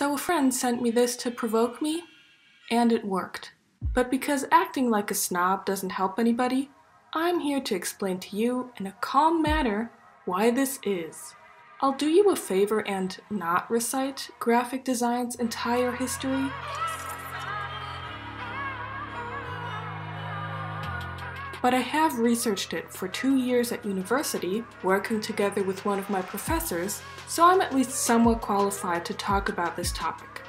So a friend sent me this to provoke me, and it worked. But because acting like a snob doesn't help anybody, I'm here to explain to you in a calm manner why this is. I'll do you a favor and not recite graphic design's entire history. But I have researched it for two years at university, working together with one of my professors, so I'm at least somewhat qualified to talk about this topic.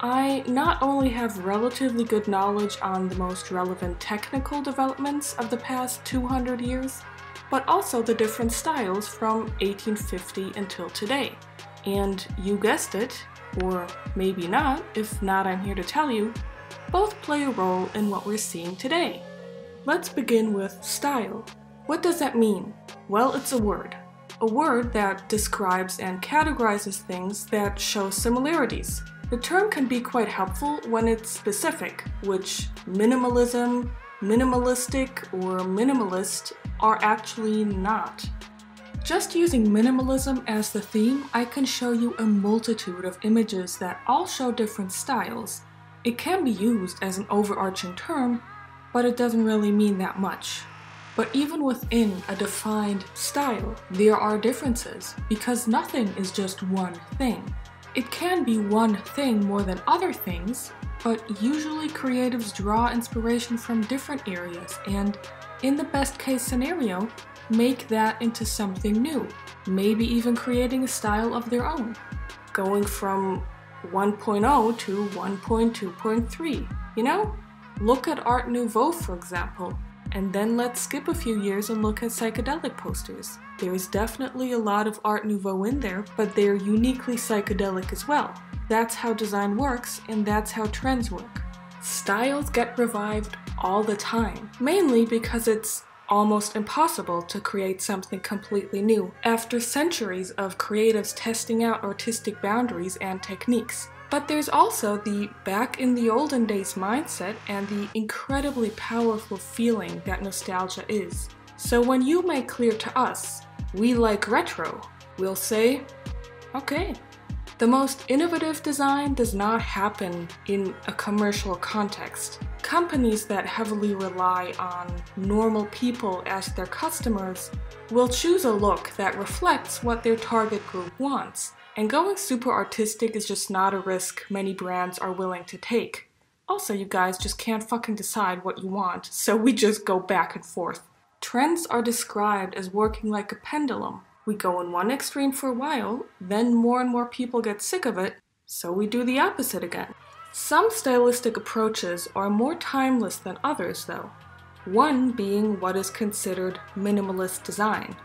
I not only have relatively good knowledge on the most relevant technical developments of the past 200 years, but also the different styles from 1850 until today. And you guessed it, or maybe not, if not, I'm here to tell you, both play a role in what we're seeing today. Let's begin with style. What does that mean? Well, it's a word. A word that describes and categorizes things that show similarities. The term can be quite helpful when it's specific, which minimalism, minimalistic, or minimalist are actually not. Just using minimalism as the theme, I can show you a multitude of images that all show different styles. It can be used as an overarching term, but it doesn't really mean that much. But even within a defined style, there are differences because nothing is just one thing. It can be one thing more than other things, but usually creatives draw inspiration from different areas and, in the best case scenario, make that into something new, maybe even creating a style of their own, going from 1.0 to 1.2.3, you know? Look at Art Nouveau, for example, and then let's skip a few years and look at psychedelic posters. There is definitely a lot of Art Nouveau in there, but they're uniquely psychedelic as well. That's how design works, and that's how trends work. Styles get revived all the time, mainly because it's almost impossible to create something completely new after centuries of creatives testing out artistic boundaries and techniques. But there's also the back in the olden days mindset and the incredibly powerful feeling that nostalgia is. So when you make clear to us, we like retro, we'll say, okay. The most innovative design does not happen in a commercial context. Companies that heavily rely on normal people as their customers will choose a look that reflects what their target group wants and going super artistic is just not a risk many brands are willing to take. Also, you guys just can't fucking decide what you want, so we just go back and forth. Trends are described as working like a pendulum. We go in one extreme for a while, then more and more people get sick of it, so we do the opposite again. Some stylistic approaches are more timeless than others, though. One being what is considered minimalist design.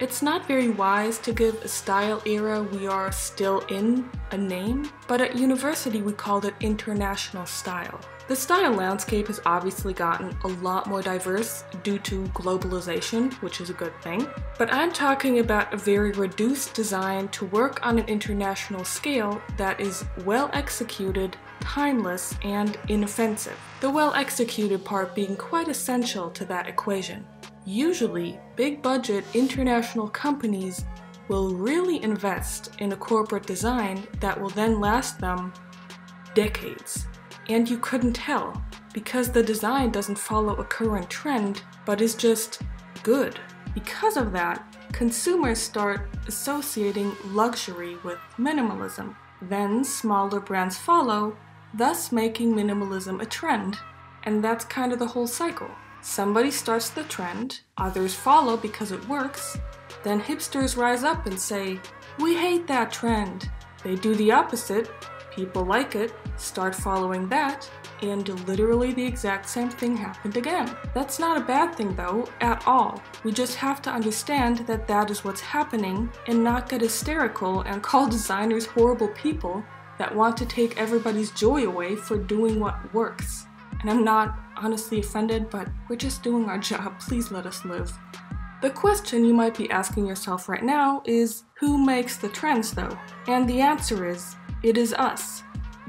It's not very wise to give a style era we are still in a name, but at university we called it international style. The style landscape has obviously gotten a lot more diverse due to globalization, which is a good thing, but I'm talking about a very reduced design to work on an international scale that is well executed, timeless, and inoffensive. The well executed part being quite essential to that equation. Usually, big budget international companies will really invest in a corporate design that will then last them decades. And you couldn't tell because the design doesn't follow a current trend but is just good. Because of that, consumers start associating luxury with minimalism. Then smaller brands follow, thus making minimalism a trend. And that's kind of the whole cycle. Somebody starts the trend, others follow because it works, then hipsters rise up and say, We hate that trend. They do the opposite, people like it, start following that, and literally the exact same thing happened again. That's not a bad thing though, at all. We just have to understand that that is what's happening and not get hysterical and call designers horrible people that want to take everybody's joy away for doing what works. And I'm not honestly offended, but we're just doing our job. Please let us live. The question you might be asking yourself right now is who makes the trends though? And the answer is it is us,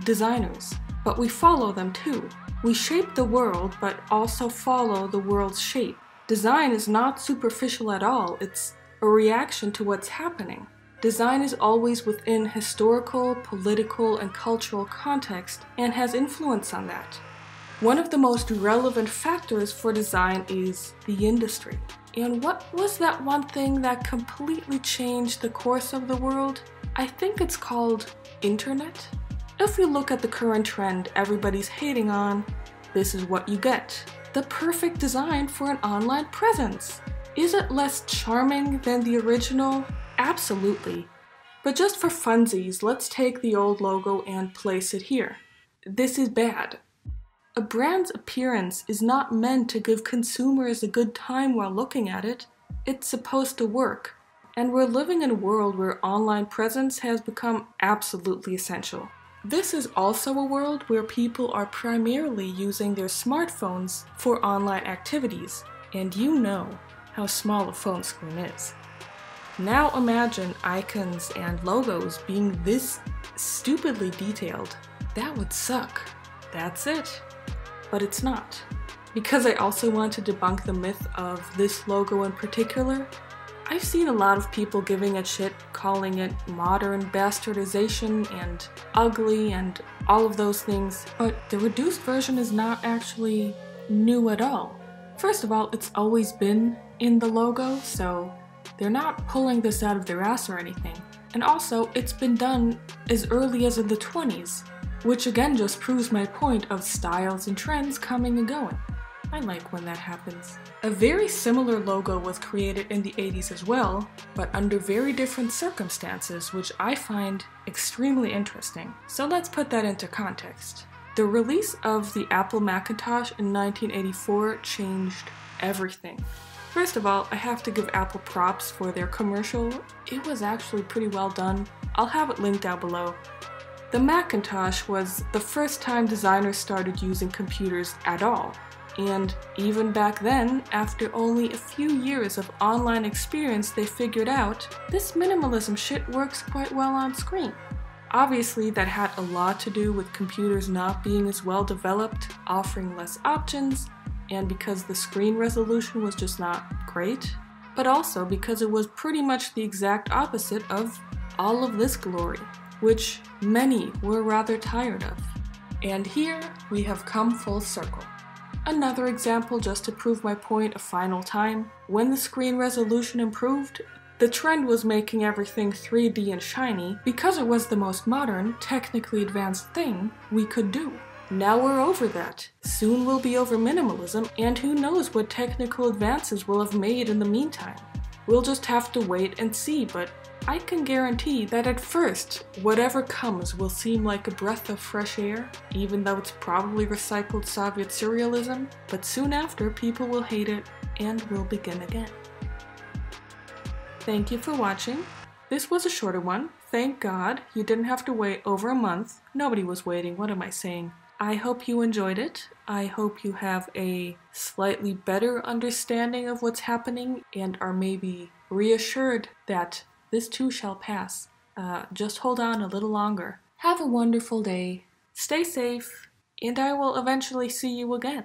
designers. But we follow them too. We shape the world, but also follow the world's shape. Design is not superficial at all, it's a reaction to what's happening. design is always within historical, political, and cultural context and has influence on that. One of the most relevant factors for design is the industry. And what was that one thing that completely changed the course of the world? I think it's called internet. If we look at the current trend everybody's hating on, this is what you get. The perfect design for an online presence. Is it less charming than the original? Absolutely. But just for funsies, let's take the old logo and place it here. This is bad. A brand's appearance is not meant to give consumers a good time while looking at it. It's supposed to work. And we're living in a world where online presence has become absolutely essential. This is also a world where people are primarily using their smartphones for online activities, and you know how small a phone screen is. Now imagine icons and logos being this stupidly detailed. That would suck. That's it but it's not. Because I also want to debunk the myth of this logo in particular, I've seen a lot of people giving it shit, calling it modern bastardization and ugly and all of those things, but the reduced version is not actually new at all. First of all, it's always been in the logo, so they're not pulling this out of their ass or anything. And also, it's been done as early as in the 20s, which again just proves my point of styles and trends coming and going. I like when that happens. A very similar logo was created in the 80s as well, but under very different circumstances, which I find extremely interesting. So let's put that into context. The release of the Apple Macintosh in 1984 changed everything. First of all, I have to give Apple props for their commercial. It was actually pretty well done. I'll have it linked down below. The Macintosh was the first time designers started using computers at all, and even back then, after only a few years of online experience, they figured out this minimalism shit works quite well on screen. Obviously, that had a lot to do with computers not being as well developed, offering less options, and because the screen resolution was just not great, but also because it was pretty much the exact opposite of all of this glory which many were rather tired of. And here we have come full circle. Another example just to prove my point a final time, when the screen resolution improved, the trend was making everything 3D and shiny because it was the most modern, technically advanced thing we could do. Now we're over that. Soon we'll be over minimalism, and who knows what technical advances we'll have made in the meantime. We'll just have to wait and see, but I can guarantee that at first, whatever comes will seem like a breath of fresh air, even though it's probably recycled Soviet surrealism, but soon after people will hate it and will begin again. Thank you for watching. This was a shorter one. Thank God you didn't have to wait over a month. Nobody was waiting, what am I saying? I hope you enjoyed it. I hope you have a slightly better understanding of what's happening and are maybe reassured that this too shall pass. Uh, just hold on a little longer. Have a wonderful day. Stay safe, and I will eventually see you again.